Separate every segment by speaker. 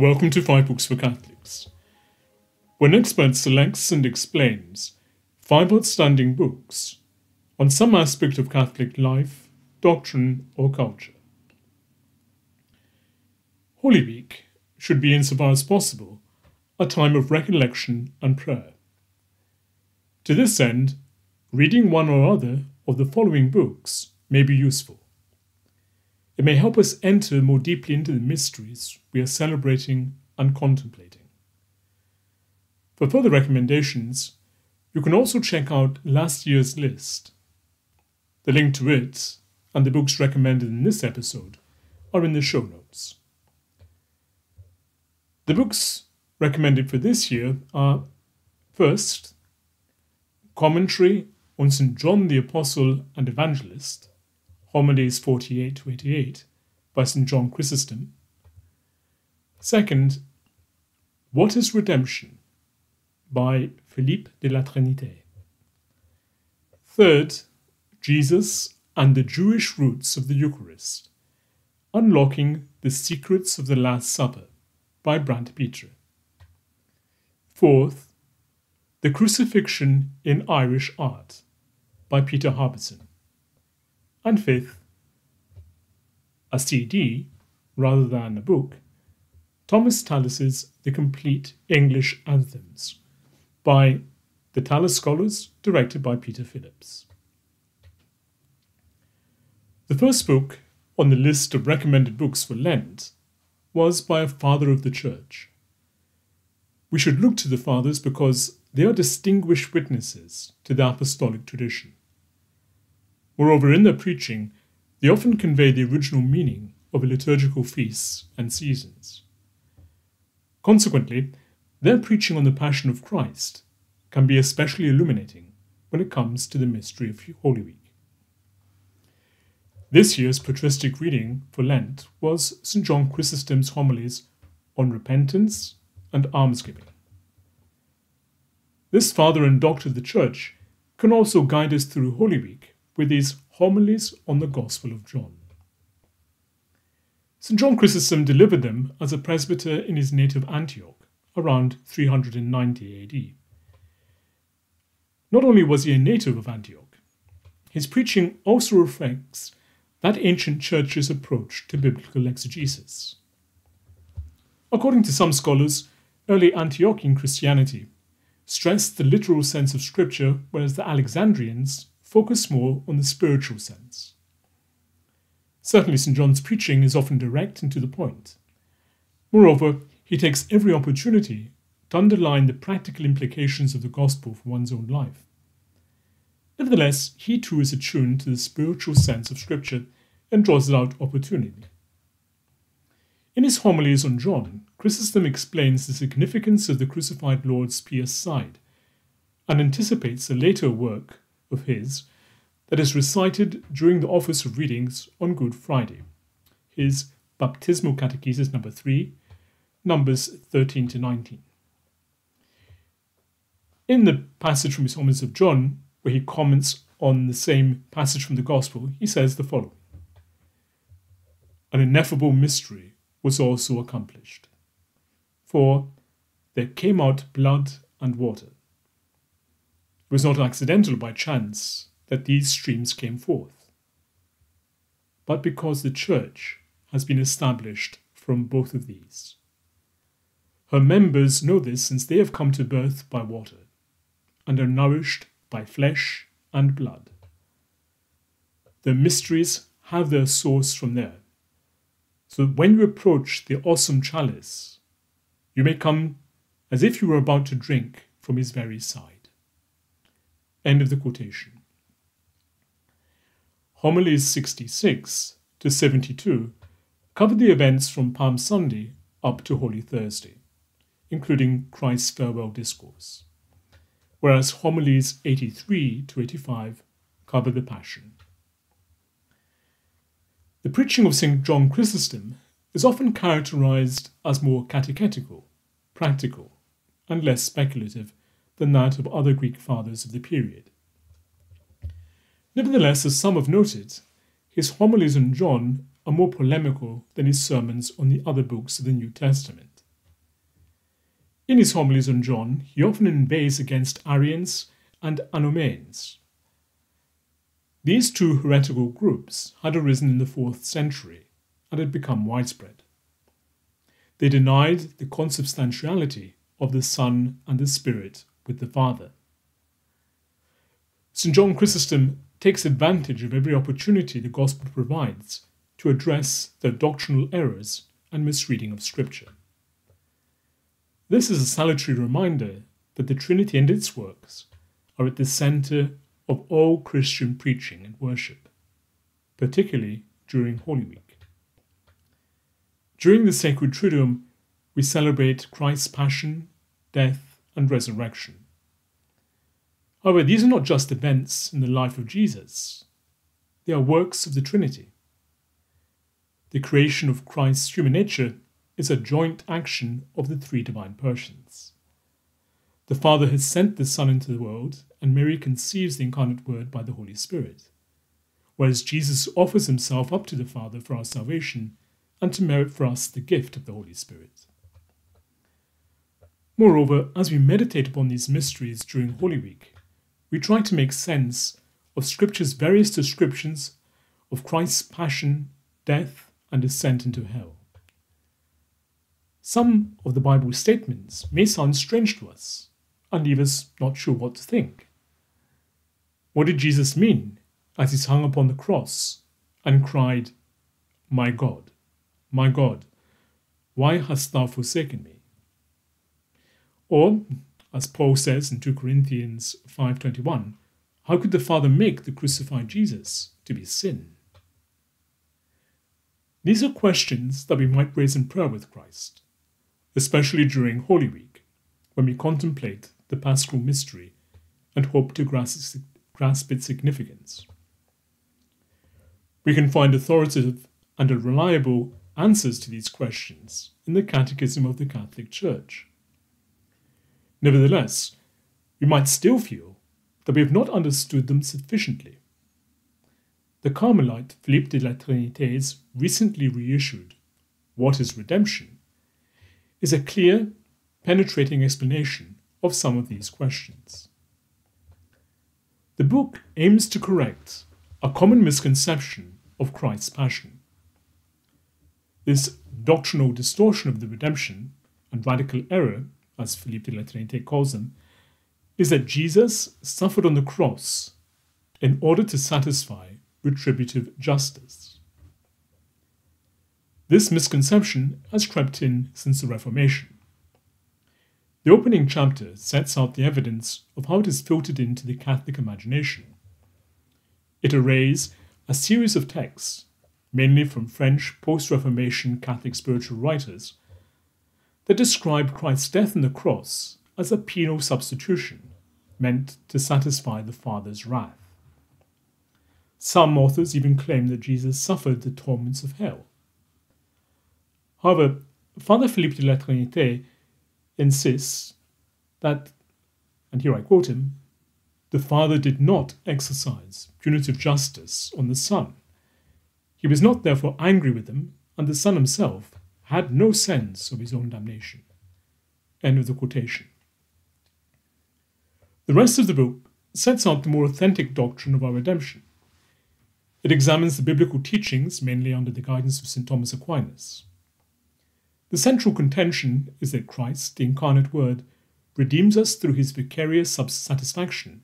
Speaker 1: Welcome to Five Books for Catholics, where an expert selects and explains five outstanding books on some aspect of Catholic life, doctrine, or culture. Holy Week should be, insofar as possible, a time of recollection and prayer. To this end, reading one or other of the following books may be useful. It may help us enter more deeply into the mysteries we are celebrating and contemplating. For further recommendations, you can also check out last year's list. The link to it and the books recommended in this episode are in the show notes. The books recommended for this year are first, Commentary on St. John the Apostle and Evangelist Homilies 48 to 88 by St. John Chrysostom. Second, What is Redemption by Philippe de la Trinité. Third, Jesus and the Jewish roots of the Eucharist, Unlocking the Secrets of the Last Supper by Brant Pitre. Fourth, The Crucifixion in Irish Art by Peter Harbison. And fifth, a CD rather than a book, Thomas Tallis's The Complete English Anthems by the Tallis Scholars, directed by Peter Phillips. The first book on the list of recommended books for Lent was by a father of the Church. We should look to the fathers because they are distinguished witnesses to the apostolic tradition. Moreover, in their preaching, they often convey the original meaning of liturgical feasts and seasons. Consequently, their preaching on the Passion of Christ can be especially illuminating when it comes to the mystery of Holy Week. This year's patristic reading for Lent was St. John Chrysostom's homilies on repentance and almsgiving. This father and doctor of the Church can also guide us through Holy Week with his homilies on the Gospel of John. St. John Chrysostom delivered them as a presbyter in his native Antioch around 390 AD. Not only was he a native of Antioch, his preaching also reflects that ancient church's approach to biblical exegesis. According to some scholars, early Antiochian Christianity stressed the literal sense of Scripture, whereas the Alexandrians focused more on the spiritual sense. Certainly, St. John's preaching is often direct and to the point. Moreover, he takes every opportunity to underline the practical implications of the gospel for one's own life. Nevertheless, he too is attuned to the spiritual sense of Scripture and draws it out opportunely. In his homilies on John, Chrysostom explains the significance of the crucified Lord's pierced side and anticipates a later work of his that is recited during the office of readings on Good Friday, his Baptismal Catechesis number 3, Numbers 13 to 19. In the passage from his Homilies of John, where he comments on the same passage from the Gospel, he says the following An ineffable mystery was also accomplished. For there came out blood and water. It was not accidental by chance that these streams came forth, but because the Church has been established from both of these. Her members know this since they have come to birth by water and are nourished by flesh and blood. The mysteries have their source from there. So that when you approach the awesome chalice, you may come as if you were about to drink from his very side. End of the quotation. Homilies 66 to 72 cover the events from Palm Sunday up to Holy Thursday, including Christ's farewell discourse, whereas homilies 83 to 85 cover the Passion. The preaching of St. John Chrysostom is often characterized as more catechetical, practical, and less speculative than that of other Greek fathers of the period. Nevertheless, as some have noted, his homilies on John are more polemical than his sermons on the other books of the New Testament. In his homilies on John, he often inveighs against Arians and Anomoeans. These two heretical groups had arisen in the 4th century and had become widespread. They denied the consubstantiality of the Son and the Spirit with the Father. St. John Chrysostom takes advantage of every opportunity the Gospel provides to address their doctrinal errors and misreading of Scripture. This is a salutary reminder that the Trinity and its works are at the center of all Christian preaching and worship, particularly during Holy Week. During the Sacred Triduum, we celebrate Christ's passion, death, and resurrection. However, these are not just events in the life of Jesus, they are works of the Trinity. The creation of Christ's human nature is a joint action of the three divine persons. The Father has sent the Son into the world, and Mary conceives the incarnate Word by the Holy Spirit, whereas Jesus offers himself up to the Father for our salvation and to merit for us the gift of the Holy Spirit. Moreover, as we meditate upon these mysteries during Holy Week, we try to make sense of Scripture's various descriptions of Christ's passion, death, and descent into hell. Some of the Bible's statements may sound strange to us and leave us not sure what to think. What did Jesus mean as he hung upon the cross and cried, My God, my God, why hast thou forsaken me? Or, as Paul says in 2 Corinthians 5:21, how could the Father make the crucified Jesus to be sin? These are questions that we might raise in prayer with Christ, especially during Holy Week, when we contemplate the Paschal mystery and hope to grasp, grasp its significance. We can find authoritative and reliable answers to these questions in the Catechism of the Catholic Church. Nevertheless, we might still feel that we have not understood them sufficiently. The Carmelite Philippe de la Trinité's recently reissued What is Redemption is a clear, penetrating explanation of some of these questions. The book aims to correct a common misconception of Christ's passion. This doctrinal distortion of the redemption and radical error as Philippe de la Trinité calls them, is that Jesus suffered on the cross in order to satisfy retributive justice. This misconception has crept in since the Reformation. The opening chapter sets out the evidence of how it is filtered into the Catholic imagination. It arrays a series of texts, mainly from French post Reformation Catholic spiritual writers, that described Christ's death on the cross as a penal substitution meant to satisfy the Father's wrath. Some authors even claim that Jesus suffered the torments of hell. However, Father Philippe de la Trinité insists that, and here I quote him, the Father did not exercise punitive justice on the Son. He was not therefore angry with him, and the Son himself had no sense of his own damnation. End of the quotation. The rest of the book sets out the more authentic doctrine of our redemption. It examines the biblical teachings, mainly under the guidance of St. Thomas Aquinas. The central contention is that Christ, the incarnate Word, redeems us through his vicarious satisfaction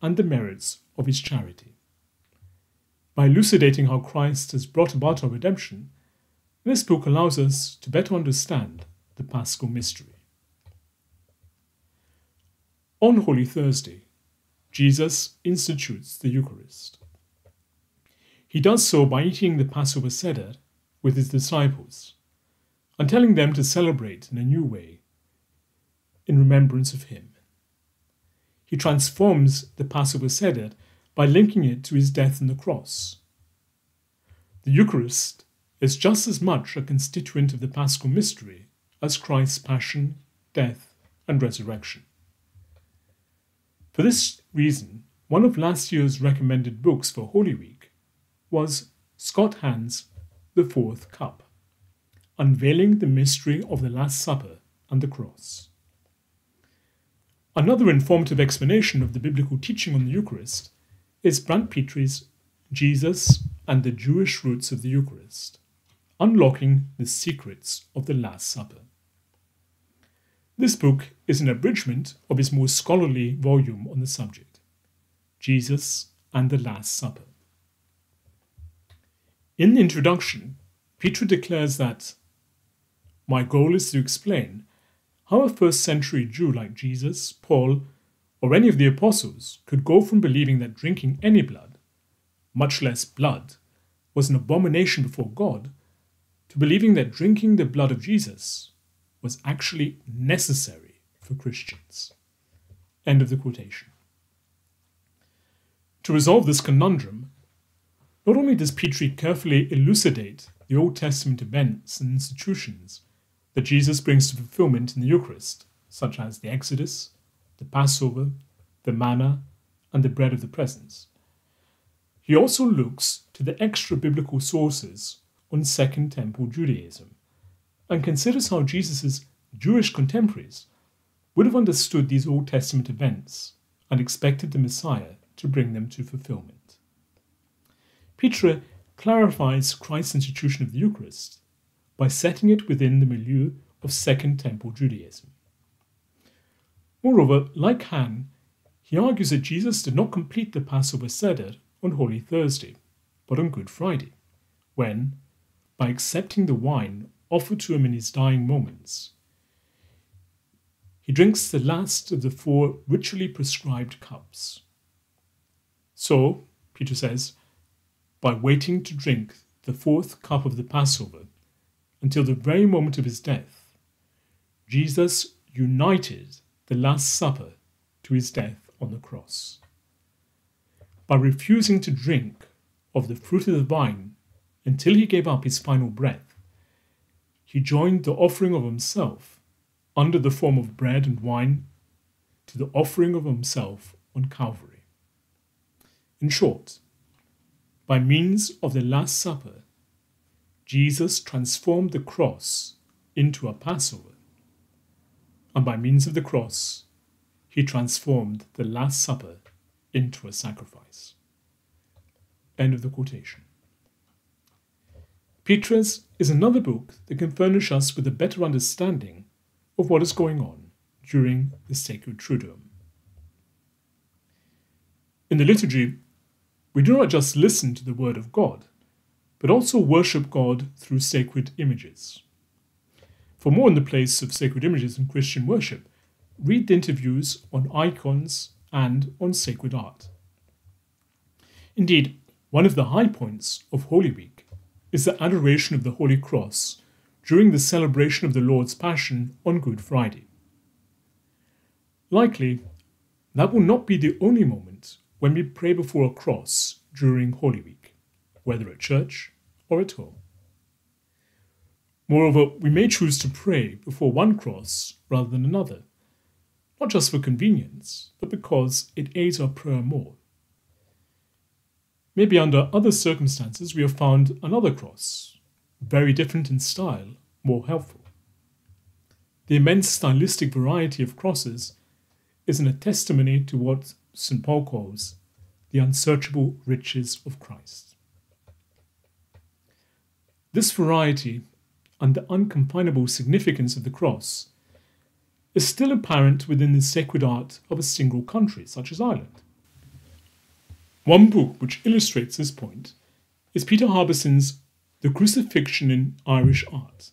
Speaker 1: and the merits of his charity. By elucidating how Christ has brought about our redemption, this book allows us to better understand the Paschal mystery. On Holy Thursday, Jesus institutes the Eucharist. He does so by eating the Passover Seder with his disciples and telling them to celebrate in a new way in remembrance of him. He transforms the Passover Seder by linking it to his death on the cross. The Eucharist is just as much a constituent of the Paschal mystery as Christ's passion, death, and resurrection. For this reason, one of last year's recommended books for Holy Week was Scott Hahn's The Fourth Cup, unveiling the mystery of the Last Supper and the cross. Another informative explanation of the biblical teaching on the Eucharist is Brant Pitre's Jesus and the Jewish Roots of the Eucharist, Unlocking the Secrets of the Last Supper. This book is an abridgment of his more scholarly volume on the subject, Jesus and the Last Supper. In the introduction, Pitre declares that my goal is to explain how a first century Jew like Jesus, Paul, or any of the apostles could go from believing that drinking any blood, much less blood, was an abomination before God, to believing that drinking the blood of Jesus was actually necessary for Christians. End of the quotation. To resolve this conundrum, not only does Pitre carefully elucidate the Old Testament events and institutions that Jesus brings to fulfillment in the Eucharist, such as the Exodus, the Passover, the manna, and the bread of the presence. He also looks to the extra biblical sources on Second Temple Judaism and considers how Jesus' Jewish contemporaries would have understood these Old Testament events and expected the Messiah to bring them to fulfillment. Pitre clarifies Christ's institution of the Eucharist by setting it within the milieu of Second Temple Judaism. Moreover, like Hahn, he argues that Jesus did not complete the Passover Seder on Holy Thursday, but on Good Friday, when, by accepting the wine offered to him in his dying moments, he drinks the last of the four ritually prescribed cups. So, Pitre says, by waiting to drink the fourth cup of the Passover, until the very moment of his death, Jesus united the Last Supper to his death on the cross. By refusing to drink of the fruit of the vine until he gave up his final breath, he joined the offering of himself under the form of bread and wine to the offering of himself on Calvary. In short, by means of the Last Supper, Jesus transformed the cross into a Passover. And by means of the cross, he transformed the Last Supper into a sacrifice. End of the quotation. Pitre's is another book that can furnish us with a better understanding of what is going on during the sacred Triduum. In the liturgy, we do not just listen to the Word of God, but also worship God through sacred images. For more on the place of sacred images in Christian worship, read the interviews on icons and on sacred art. Indeed, one of the high points of Holy Week is the adoration of the Holy Cross during the celebration of the Lord's Passion on Good Friday. Likely, that will not be the only moment when we pray before a cross during Holy Week whether at church or at home. Moreover, we may choose to pray before one cross rather than another, not just for convenience, but because it aids our prayer more. Maybe under other circumstances we have found another cross, very different in style, more helpful. The immense stylistic variety of crosses is a testimony to what St. Paul calls the unsearchable riches of Christ. This variety and the unconfinable significance of the cross is still apparent within the sacred art of a single country, such as Ireland. One book which illustrates this point is Peter Harbison's The Crucifixion in Irish Art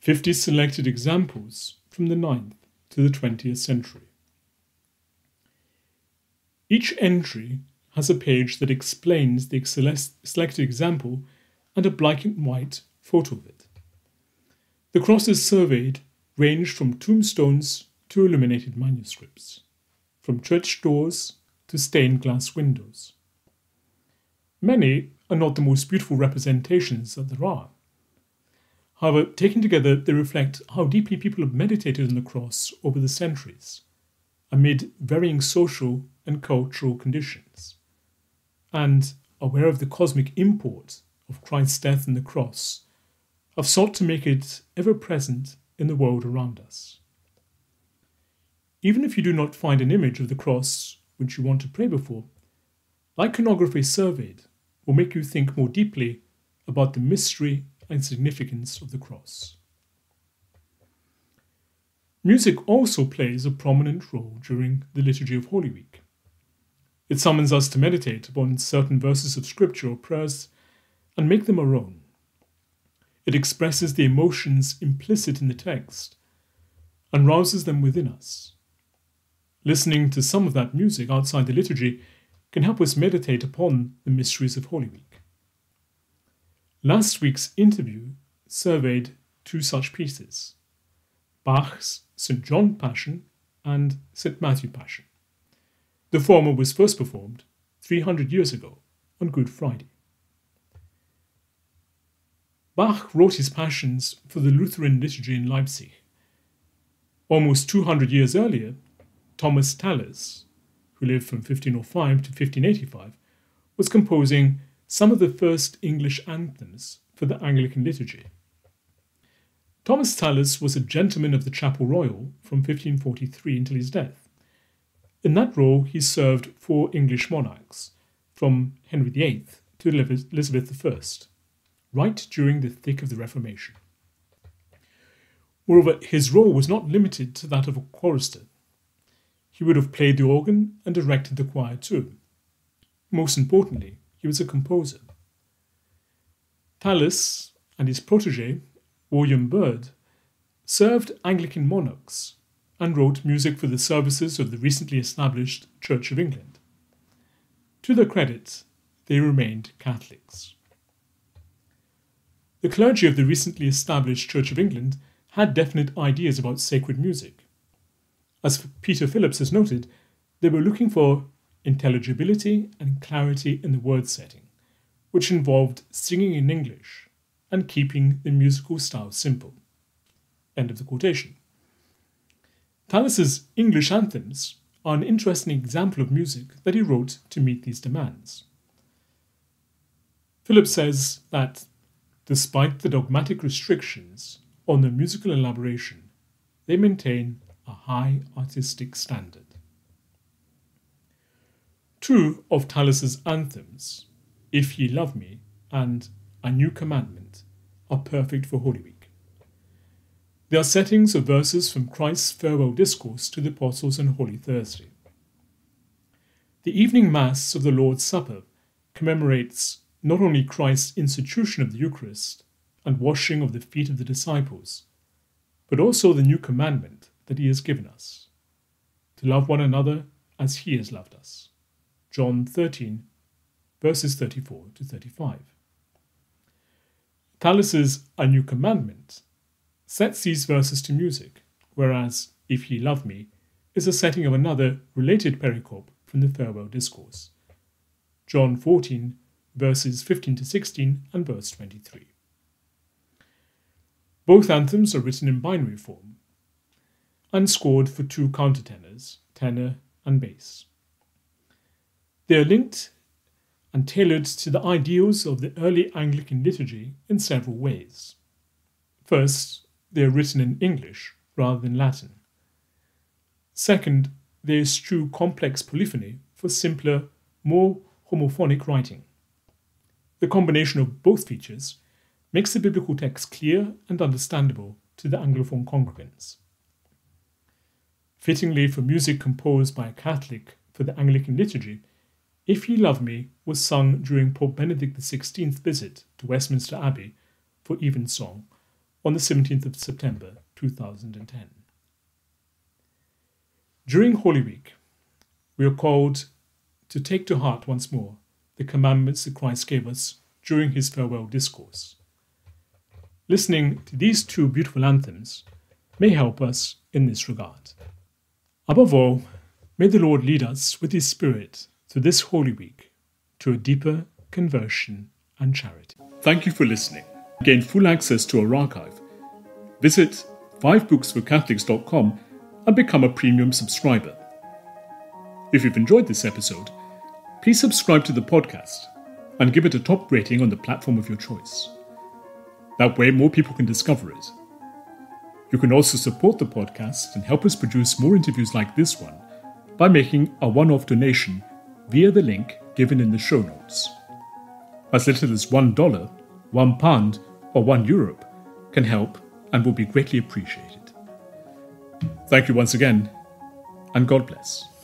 Speaker 1: 50 selected examples from the 9th to the 20th century. Each entry has a page that explains the selected example and a black and white photo of it. The crosses surveyed range from tombstones to illuminated manuscripts, from church doors to stained glass windows. Many are not the most beautiful representations that there are. However, taken together, they reflect how deeply people have meditated on the cross over the centuries, amid varying social and cultural conditions, and aware of the cosmic import of Christ's death on the cross have sought to make it ever present in the world around us. even if you do not find an image of the cross which you want to pray before, iconography surveyed will make you think more deeply about the mystery and significance of the cross. Music also plays a prominent role during the Liturgy of Holy Week. It summons us to meditate upon certain verses of Scripture or prayers and make them our own. It expresses the emotions implicit in the text and rouses them within us. Listening to some of that music outside the liturgy can help us meditate upon the mysteries of Holy Week. Last week's interview surveyed two such pieces Bach's St. John Passion and St. Matthew Passion. The former was first performed 300 years ago on Good Friday. Bach wrote his passions for the Lutheran liturgy in Leipzig. Almost 200 years earlier, Thomas Tallis, who lived from 1505 to 1585, was composing some of the first English anthems for the Anglican liturgy. Thomas Tallis was a gentleman of the Chapel Royal from 1543 until his death. In that role, he served four English monarchs, from Henry VIII to Elizabeth I, right during the thick of the Reformation. Moreover, his role was not limited to that of a chorister. He would have played the organ and directed the choir too. Most importantly, he was a composer. Tallis and his protege, William Byrd, served Anglican monarchs and wrote music for the services of the recently established Church of England. To their credit, they remained Catholics. The clergy of the recently established Church of England had definite ideas about sacred music. As Peter Phillips has noted, they were looking for intelligibility and clarity in the word setting, which involved singing in English and keeping the musical style simple. End of the quotation. Tallis's English anthems are an interesting example of music that he wrote to meet these demands. Phillips says that, despite the dogmatic restrictions on their musical elaboration, they maintain a high artistic standard. Two of Tallis's anthems, If Ye Love Me and A New Commandment, are perfect for Holy Week. They are settings of verses from Christ's farewell discourse to the apostles on Holy Thursday. The evening Mass of the Lord's Supper commemorates not only Christ's institution of the Eucharist and washing of the feet of the disciples, but also the new commandment that he has given us to love one another as he has loved us. John 13, verses 34 to 35. Tallis's A New Commandment sets these verses to music, whereas If Ye Love Me is a setting of another related pericope from the farewell discourse. John 14, verses 15 to 16 and verse 23. Both anthems are written in binary form and scored for two countertenors, tenor and bass. They are linked and tailored to the ideals of the early Anglican liturgy in several ways. First, they are written in English rather than Latin. Second, they eschew complex polyphony for simpler, more homophonic writing. The combination of both features makes the biblical text clear and understandable to the Anglophone congregants. Fittingly for music composed by a Catholic for the Anglican liturgy, If Ye Love Me was sung during Pope Benedict XVI's visit to Westminster Abbey for evensong on the 17th of September 2010. During Holy Week, we are called to take to heart once more the commandments that Christ gave us during his farewell discourse. Listening to these two beautiful anthems may help us in this regard. Above all, may the Lord lead us with his Spirit through this Holy Week to a deeper conversion and charity. Thank you for listening. Gain full access to our archive. Visit 5booksforcatholics.com and become a premium subscriber. If you've enjoyed this episode, please subscribe to the podcast and give it a top rating on the platform of your choice. That way, more people can discover it. You can also support the podcast and help us produce more interviews like this one by making a one off donation via the link given in the show notes. As little as $1, £1, or €1 Euro can help and will be greatly appreciated. Thank you once again, and God bless.